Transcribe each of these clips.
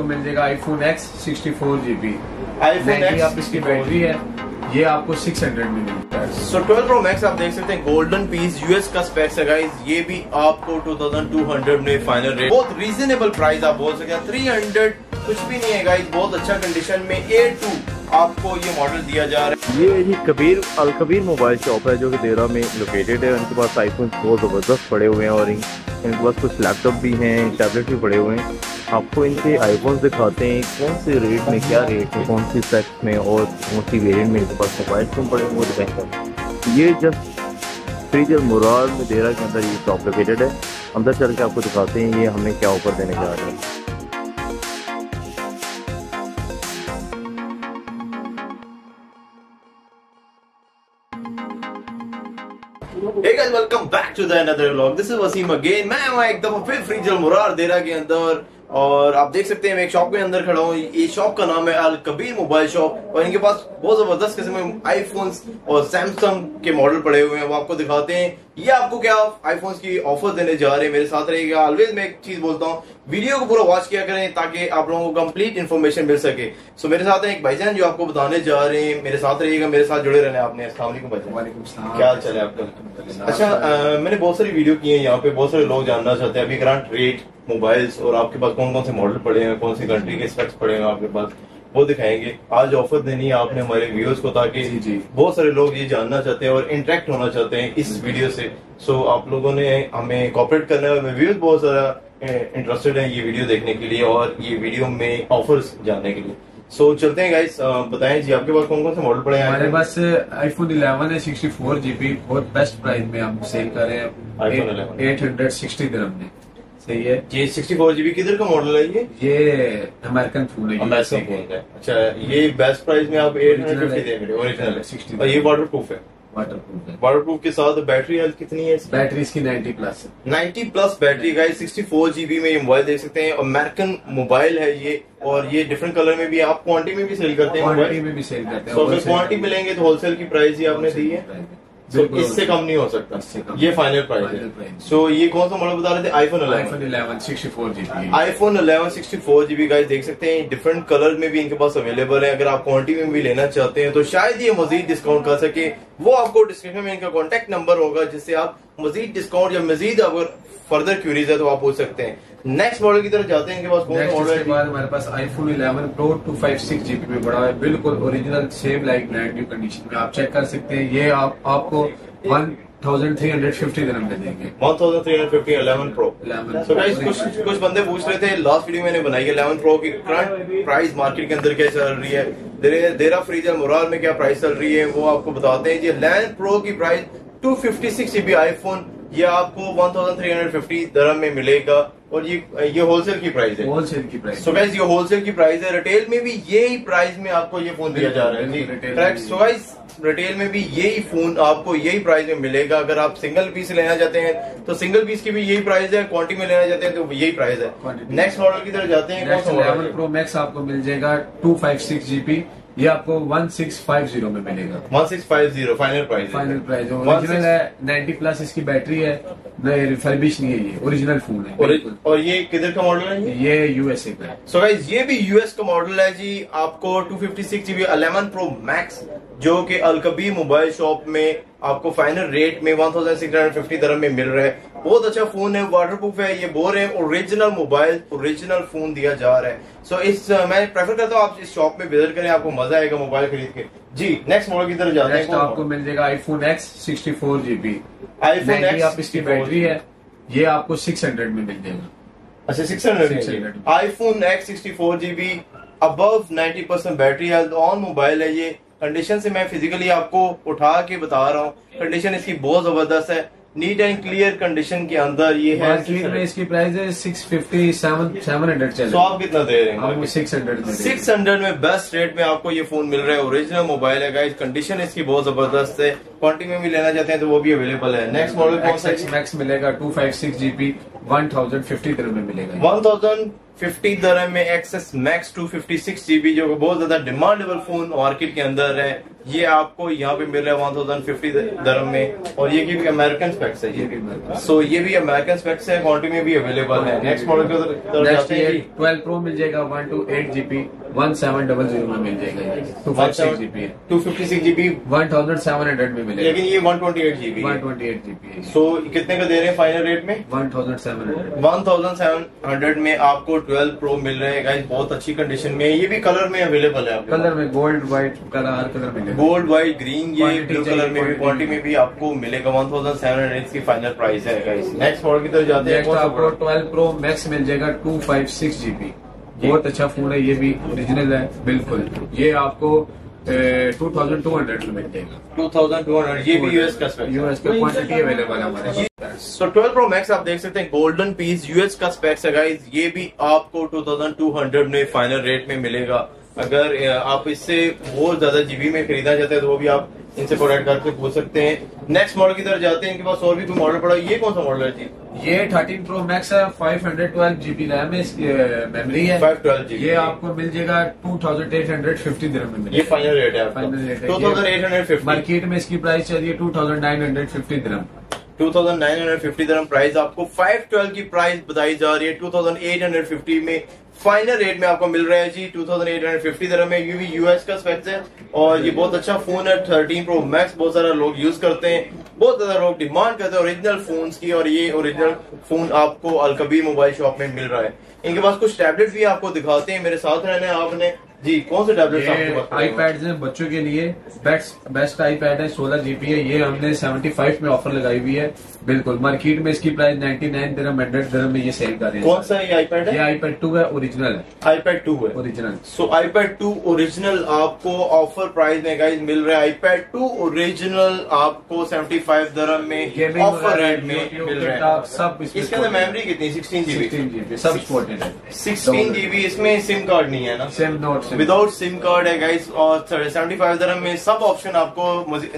आपको मिल जाएगा iPhone X sixty four GB iPhone X आप इसकी बैटरी है। ये आपको सिक्स हंड्रेड में मिलता है सो 12 प्रो मैक्स आप देख सकते हैं गोल्डन पीस यूएस का स्पेक्स है गाइस ये भी आपको 2200 में फाइनल रेट बहुत रीजनेबल प्राइस आप बोल सकते हैं। 300 कुछ भी नहीं है गाइस बहुत अच्छा कंडीशन में A2 आपको ये मॉडल दिया जा रहा है। ये जी Kabir Al Kabir mobile shop है जो कि देरा में लोकेटेड है। उनके पास आईफोन बहुत ज़बरदस्त पड़े हुए हैं और इनके पास कुछ लैपटॉप भी हैं टैबलेट भी पड़े हुए हैं। आपको इनके आईफोन दिखाते हैं, कौन से रेट में, क्या रेट है, कौन सी सेक्स में और कौन सी वेरियंट में इनके पास मोबाइल फ़ोन पड़े हुए वो डिपेंड हैं ये जस्ट और मुरार में देरा के अंदर ये टॉप लोकेटेड है। अंदर चल के आपको दिखाते हैं ये हमें क्या ऑफ़र देने जा रहे हैं। Welcome the another vlog this is Wasim again मैं हूँ एक दफ़ा फिर फ्रीजल मुरार देरा के अंदर और आप देख सकते हैं मैं एक शॉप के अंदर खड़ा हूँ। ये शॉप का नाम है अल कबीर मोबाइल शॉप और इनके पास बहुत ज़बरदस्त किस्म के आईफोन्स और सैमसंग के मॉडल पड़े हुए हैं। वो आपको दिखाते हैं। ये आपको क्या आईफोन की ऑफ़र देने जा रहे हैं। मेरे साथ रहेगा ऑलवेज मैं एक चीज़ बोलता हूँ वीडियो को पूरा वॉच किया करें ताकि आप लोगों को कंप्लीट इन्फॉर्मेशन मिल सके। सो मेरे साथ है एक भाईजान जो आपको बताने जा रहे हैं। मेरे साथ रहिएगा मेरे साथ जुड़े रहने आपने। अस्सलाम वालेकुम भाईजान। वालेकुम क्या चाल है आपका? अच्छा मैंने बहुत सारी वीडियो की है यहाँ पे बहुत सारे लोग जानना चाहते हैं। अभी करंट रेट मोबाइल्स और आपके पास कौन कौन से मॉडल पड़े हैं कौन सी कंट्री के स्पेक्स पड़े हैं आपके पास? वो दिखाएँगे। आज ऑफ़र देनी है आपने हमारे व्यूअर्स को ताकि जी, जी। बहुत सारे लोग ये जानना चाहते हैं और इंटरेक्ट होना चाहते हैं इस वीडियो से। सो so, आप लोगों ने हमें कॉपरेट करना है व्यूअर्स बहुत सारा इंटरेस्टेड है ये वीडियो देखने के लिए और ये वीडियो में ऑफर्स जानने के लिए। सो so, चलते हैं गाइस बताएँ जी आपके पास कौन कौन से मॉडल पड़े हैं? हमारे पास आईफोन 11 है सिक्सटी फोर जीबी बहुत बेस्ट प्राइस में हम सेल कर रहे हैं। 11 एट हंड्रेड सिक्सटी दिरहम में। सही है। ये सिक्सटी फोर जीबी किधर का मॉडल है ये? ये अमेरिकन फ़ोन है अमेरिकन फ़ोन है। अच्छा ये बेस्ट प्राइस में आप एट हंड्रेड फिफ्टी। देंगे ओरिजिनल है 60 और ये वाटर प्रूफ है। वाटर प्रूफ है। वाटर प्रूफ के साथ बैटरी हेल्थ कितनी है इसकी? बैटरी इसकी 90 प्लस है। 90 प्लस बैटरी का सिक्सटी फोर जीबी में ये मोबाइल देख सकते हैं। अमेरिकन मोबाइल है ये और ये डिफरेंट कलर में भी आप क्वांटिटी में भी सेल करते हैं क्वांटिटी में भी सेल करते हैं। सो क्वांटिटी में लेंगे तो होलसेल की प्राइस ही आपने दी है। सो इससे कम नहीं हो सकता। ये फाइनल प्राइस है। सो ये कौन सा मॉडल बता रहे थे? IPhone iPhone 11 64 GB iPhone 11 64 GB guys देख सकते हैं डिफरेंट कलर में भी इनके पास अवेलेबल है। अगर आप क्वांटिटी में भी लेना चाहते हैं तो शायद ये मजीद डिस्काउंट कर सके। वो आपको डिस्क्रिप्शन में इनका कॉन्टेक्ट नंबर होगा जिससे आप मजीद डिस्काउंट या मजीद अगर फर्दर क्यूरीज है तो आप पूछ सकते हैं। नेक्स्ट मॉडल की तरफ़ जाते हैं इनके पास कौन सा मॉडल है? बाद हमारे पास आईफोन 11 प्रो 256 जीबी में बड़ा है। बिल्कुल original same like brand new condition में आप चेक कर सकते हैं। ये आप आपको 1350 दिरहम में देंगे। 1350 11 प्रो 11 सो गाइस कुछ कुछ बंदे पूछ रहे थे लास्ट वीडियो मैंने बनाई है 11 प्रो की। करंट प्राइस मार्केट के अंदर क्या चल रही है? देरे- देरा फ्रीजर मुरार में क्या प्राइस चल रही है वो आपको बताते हैं। जी 11 प्रो की प्राइस 256 जीबी आईफोन ये आपको 1350 दरम में मिलेगा। और ये ये होलसेल की प्राइस है। होलसेल की प्राइस सो गाइस ये होलसेल की प्राइस है। रिटेल में भी यही प्राइस में आपको ये फ़ोन दिया जा रहा है। जी। सो गाइस रिटेल में भी यही फ़ोन आपको यही प्राइस में मिलेगा। अगर आप सिंगल पीस लेना चाहते हैं तो सिंगल पीस की भी यही प्राइस है। क्वांटिटी में लेना चाहते हैं तो यही प्राइस है। नेक्स्ट मॉडल की तरफ़ जाते हैं। कौन नेक्स्ट सा मॉडल 11 प्रो मैक्स आपको मिल जाएगा 256 जीबी ये आपको 1650 में मिलेगा। One six five zero final price final price original है। 90 प्लस इसकी बैटरी है। नहीं रिफर्बिश नहीं है ये। ओरिजिनल फ़ोन है और, और ये किधर का मॉडल है ये? यूएसए का है। सो गाइज़ ये भी यूएस का मॉडल है जी। आपको 256 जीबी 11 प्रो मैक्स जो कि अलकबी मोबाइल शॉप में आपको फाइनल रेट में 1650 दरम में मिल रहा है। बहुत अच्छा फ़ोन है वाटरप्रूफ है ये बोल रहे हैं ओरिजिनल मोबाइल ओरिजिनल फ़ोन दिया जा रहा है। सो so, इस मैं प्रेफर करता हूँ आप इस शॉप में विज़िट करें आपको मज़ा आएगा मोबाइल खरीद के। जी नेक्स्ट मॉडल की तरफ़ जाते हैं आपको मिल जाएगा iPhone X sixty four GB iPhone X इसकी बैटरी है ये आपको 600 में मिल जाएगा। अच्छा six hundred 600 iPhone X sixty four GB above ninety percent battery है ऑन मोबाइल है ये। कंडीशन से मैं फिजिकली आपको उठा के बता रहा हूँ। कंडीशन इसकी बहुत ज़बरदस्त है। नीट एंड क्लियर कंडीशन के अंदर ये है मार्केट में इसकी प्राइस है six fifty seven seven hundred चल सो आप कितना दे रहे हैं? सिक्स हंड्रेड में सिक्स हंड्रेड में बेस्ट रेट में आपको ये फ़ोन मिल रहा है। ओरिजिनल मोबाइल है गाइस कंडीशन इसकी बहुत ज़बरदस्त है। क्वांटिटी में भी लेना चाहते हैं तो वो भी अवेलेबल है। नेक्स्ट मॉडल कौन सा मैक्स मिलेगा two five six GB one thousand fifty में मिलेगा। वन थाउज़ेंड फिफ्टी दरम में XS max two fifty six GB जो बहुत ज़्यादा डिमांडेबल फ़ोन मार्केट के अंदर है ये आपको यहाँ पे मिल रहा है वन थाउज़ेंड फिफ्टी दरम में और ये भी अमेरिकन स्पेक्स है ये भी so। सो ये भी अमेरिकन स्पेक्स है क्वानिटी में भी अवेलेबल है नेक्स्ट मॉडल के। ट्वेल्व प्रो मिल जाएगा one two eight GB one seven double zero में मिल जाएगा two five six GB two fifty six GB one thousand seven hundred में मिलेगा। लेकिन ये one twenty eight GB one twenty eight GB so कितने का दे रहे हैं फाइनल रेट में? One thousand seven hundred one thousand seven hundred में आपको ट्वेल्व प्रो मिल रहे हैं बहुत अच्छी कंडीशन में ये भी कलर में अवेलेबल है कलर में गोल्ड व्हाइट कलर हर कलर मिलेगा। गोल्ड व्हाइट ग्रीन ये ब्लू कलर में भी क्वांटिटी में भी आपको मिलेगा। वन थाउज़ेंड सेवन हंड्रेड की फाइनल प्राइस है नेक्स्ट मॉडल की तरफ़ जाते हैं। आपको ट्वेल्व प्रो मैक्स मिल जाएगा टू फाइव सिक्स जीबी बहुत अच्छा फ़ोन है ये भी ओरिजिनल है बिल्कुल। ये आपको टू थाउज़ेंड टू हंड्रेड में मिल जाएगा 2200 ये भी यूएस का यूएस का क्वांटिटी अवेलेबल है हमारे पास। सो 12 प्रो मैक्स आप देख सकते हैं गोल्डन पीस यूएस का स्पेक्स है गाइस ये भी आपको 2200 में फाइनल रेट में मिलेगा। अगर आप इससे बहुत ज़्यादा जीबी में खरीदना चाहते हैं तो वो भी आप इनसे कॉन्टेक्ट करके पूछ सकते हैं। नेक्स्ट मॉडल की तरफ़ जाते हैं इनके पास और भी कोई मॉडल पड़ा? ये कौन सा मॉडल है जी? ये 13 प्रो मैक्स है 512 जीबी रैम है इसकी मेमोरी है। 512 GB ये आपको मिल जाएगा 2850 दिरहम में ये फाइनल रेट है फाइनल रेट है। 2850 मार्केट में इसकी प्राइस चल रही है 2950 दिरहम 2950 दरम प्राइस आपको 512 की प्राइस बताई जा रही है। 2850 में फाइनल रेट में आपको मिल रहा है जी 2850 दरम में ये भी यूएस का स्पेक्स है। और ये बहुत अच्छा फ़ोन है 13 प्रो मैक्स बहुत सारा लोग यूज़ करते हैं। बहुत ज़्यादा लोग डिमांड करते हैं ओरिजिनल फोन्स की और ये ओरिजिनल फ़ोन आपको अलकबीर मोबाइल शॉप में मिल रहा है। इनके पास कुछ टैबलेट भी आपको दिखाते हैं। मेरे साथ रहने आपने जी कौन से टैबलेट आपके ये पास पड़े है बच्चों के लिए। बेस्ट बेस्ट आईपैड है 16 जीबी है। ये हमने 75 में ऑफ़र लगाई हुई है। बिल्कुल मार्केट में इसकी प्राइस 99 दिरहम 100 दिरहम में ये सेल कर रहे कौन हैं सा ये आईपैड ये है आईपैड 2 है ओरिजिनल है। आईपैड टू है। Original so iPad two original आपको ऑफ़र प्राइस में गाइस मिल रहा है। आईपैड टू ओरिजिनल आपको 75 दरम में गेमिंग ऑफ़र रेट में मिल रहा है। सब इसके अंदर मेमोरी कितनी? 16 जीबी 16 जीबी सब सपोर्टेड है। 16 जीबी इसमें सिम कार्ड नहीं है ना? SIM note without SIM card है गाइस और 75 दरम में सब ऑप्शन आपको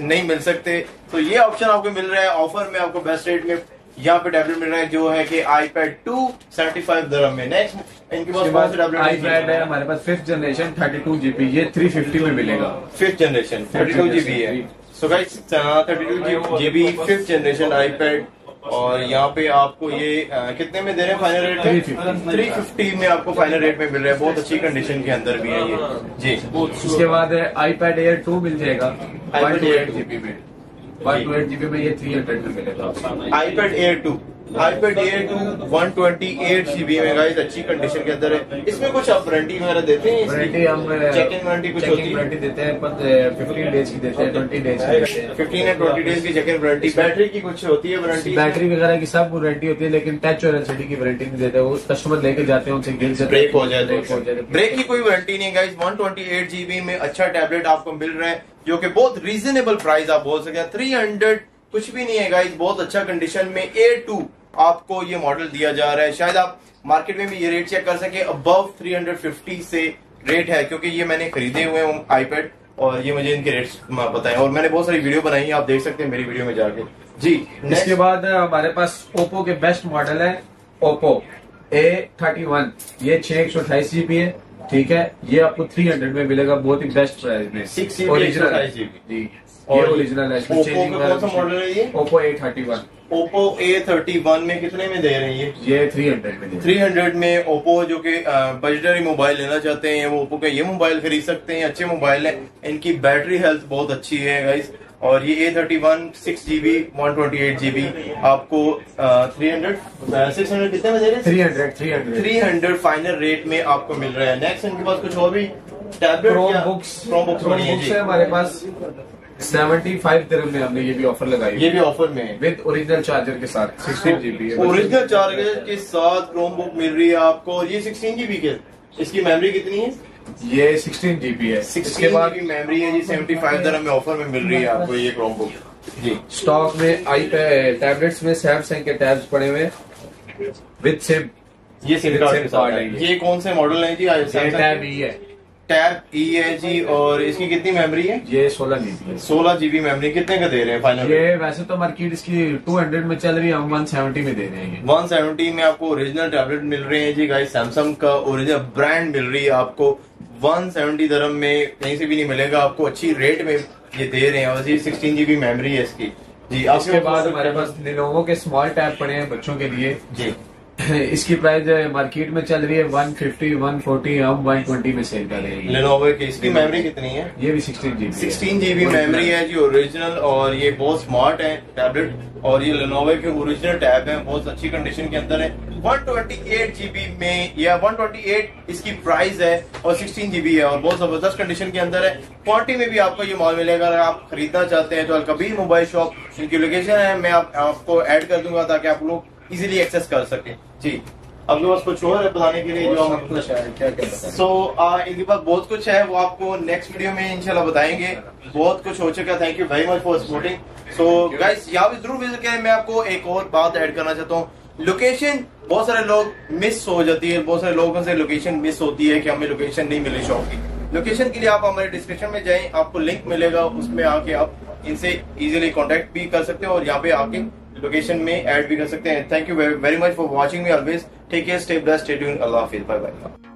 नहीं मिल सकते। तो ये ऑप्शन आपको मिल रहा है ऑफ़र में आपको बेस्ट रेट में यहाँ पे टैबलेट मिल रहा है जो है कि आईपैड 2 75 दरम में। नेक्स्ट इनके पास कौन से टैबलेट आईपैड है। हमारे पास फिफ्थ जनरेशन 32 जीबी ये 350 में मिलेगा। फिफ्थ जनरेशन 32 जीबी है। So guys 32 GB fifth generation iPad और यहाँ पे आपको ये आ, कितने में दे रहे हैं फाइनल रेट में थ्री फिफ्टी। में आपको फाइनल रेट में मिल रहा है। बहुत अच्छी कंडीशन के अंदर भी है ये। जी। उसके बाद आई पैड एयर टू मिल जाएगा। आई पैड एयर जीबी में। वन टू एट जीबी में ये 300 में मिलेगा। IPad Air two iPad Air two one twenty eight GB में गाइस अच्छी कंडीशन के अंदर है। इसमें कुछ आप वारंटी वगैरह देते हैं? वारंटी हम चेक इन वारंटी कुछ होती है? वारंटी देते हैं फिफ्टीन डेज़ की देते हैं ट्वेंटी डेज़ की फिफ्टीन एंड ट्वेंटी डेज़ की वारंटी बैटरी की कुछ होती है वारंटी बैटरी वगैरह की सब वारंटी होती है लेकिन टच और एलसीडी की वारंटी नहीं देते। वो कस्टमर लेके जाते हैं उनसे गिर जाते ब्रेक हो जाए ब्रेक की कोई वारंटी नहीं गाइस 128 जीबी में अच्छा टैबलेट आपको मिल रहा है जो कि बहुत रीजनेबल प्राइस आप बोल सकते हैं। 300 कुछ भी नहीं है गाइस बहुत अच्छा कंडीशन में A2 आपको ये मॉडल दिया जा रहा है। शायद आप मार्केट में भी ये रेट चेक कर सके। अबव 350 से रेट है क्योंकि ये मैंने खरीदे हुए हैं आईपैड और ये मुझे इनके रेट्स पता है और मैंने बहुत सारी वीडियो बनाई है आप देख सकते हैं मेरी वीडियो में जाके। जी इसके बाद हमारे पास ओप्पो के बेस्ट मॉडल है ओप्पो ए थर्टी वन ये छह एक सौ अठाईस जीबी है ठीक है? ये आपको थ्री हंड्रेड में मिलेगा बहुत ही बेस्ट प्राइस में। 6 GB, ओरिजिनल 128 जी और ओरिजिनल है Oppo A thirty one Oppo A thirty one में कितने में दे रहे हैं? ये ये थ्री हंड्रेड में थ्री हंड्रेड में ओप्पो जो कि बजटरी मोबाइल लेना चाहते हैं वो ओप्पो का ये मोबाइल खरीद सकते हैं अच्छे मोबाइल है। इनकी बैटरी हेल्थ बहुत अच्छी है गाइस और ये A thirty one six GB one twenty eight GB आपको थ्री हंड्रेड सिक्स हंड्रेड कितने में दे रहे हैं? Three hundred three hundred three hundred final rate में आपको मिल रहा है। नेक्स्ट इनके पास कुछ और भी? टैबलेट बुक्स बुक्स है हमारे पास। सेवेंटी फाइव दिरम में हमने ये भी ऑफ़र लगाई। ये भी ऑफ़र में। विद ओरिजिनल चार्जर के साथ सिक्सटीन जीबी ओरिजिनल चार्जर के साथ क्रोम बुक मिल रही है आपको और ये सिक्सटीन जीबी के। इसकी मेमोरी कितनी है? ये सिक्सटीन जीबी है। इसके बाद मेमोरी है जी सेवेंटी फाइव दरम में ऑफ़र में मिल रही है आपको ये क्रोम बुक जी। स्टॉक में आई टैबलेट्स में सैमसंग के टैब्स पड़े हुए। विद सिम ये सिम कार्ड है ये। कौन से मॉडल है जी? ई है। टैब ई है जी और इसकी कितनी मेमोरी है? ये सोलह जीबी है। सोलह जीबी मेमोरी कितने का दे रहे हैं फाइनल ये वैसे तो मार्केट इसकी 200 में चल रही है हम 170 में दे रहे हैं। ये। 170 में आपको ओरिजिनल टैबलेट मिल रहे हैं जी गाइस सैमसंग का ओरिजिनल ब्रांड मिल रही है आपको। 170 दरम में कहीं से भी नहीं मिलेगा आपको अच्छी रेट में ये दे रहे हैं। और जी सिक्सटीन जीबी मेमोरी है इसकी। जी इसके बाद हमारे पास लिनोवो के स्मॉल टैब पड़े हैं बच्चों के लिए। जी। इसकी प्राइस मार्केट में चल रही है 150 140 हम 120 में सेल कर रहे हैं। लेनोवो की इसकी मेमोरी कितनी है? ये भी 16 जीबी 16 जीबी मेमोरी है जी ओरिजिनल और ये बहुत स्मार्ट है टैबलेट और ये लेनोवो के ओरिजिनल टैब है बहुत अच्छी कंडीशन के अंदर है। 128 जीबी में या 128 इसकी प्राइस है और 16 जीबी है और बहुत ज़बरदस्त कंडीशन के अंदर है। क्वालिटी में भी आपको ये माल मिलेगा अगर आप खरीदना चाहते हैं तो अलकबीर मोबाइल शॉप इनकी लोकेशन है मैं आप, आपको ऐड कर दूँगा ताकि आप लोग इजीली एक्सेस कर सकें। जी। आपके पास कुछ और है बताने के लिए जो हम कुछ क्या क्या सो so, इनके पास बहुत कुछ है वो आपको नेक्स्ट वीडियो में इंशाल्लाह बताएँगे। बहुत कुछ हो चुका है। Thank you very much for supporting so guys यहाँ पे ज़रूर विज़िट करें। मैं आपको एक और बात ऐड करना चाहता हूँ। लोकेशन बहुत सारे लोग मिस हो जाती है। बहुत सारे लोगों से लोकेशन मिस होती है कि हमें लोकेशन नहीं मिली शॉप की। लोकेशन के लिए आप हमारे डिस्क्रिप्शन में जाएँ आपको लिंक मिलेगा उसमें आके आप इनसे इजीली कांटेक्ट भी कर सकते हो और यहाँ पे आके लोकेशन में ऐड भी कर सकते हैं thank you very much for watching me always take care stay blessed stay tune अल्लाह हाफिज बाय बाय